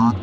啊